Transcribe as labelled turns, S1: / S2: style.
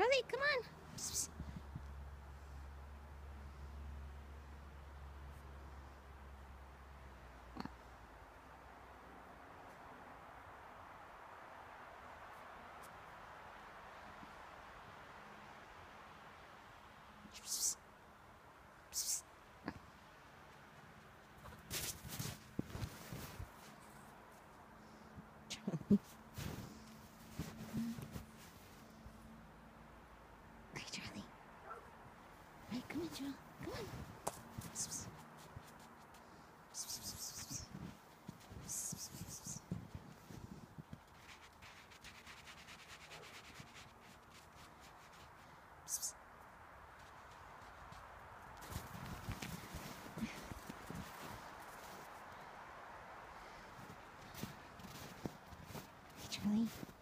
S1: Charlie, come on. Psst. Psst, psst. Charlie. Hey, Charlie. Hey, come on, Charlie. Come on. Charlie.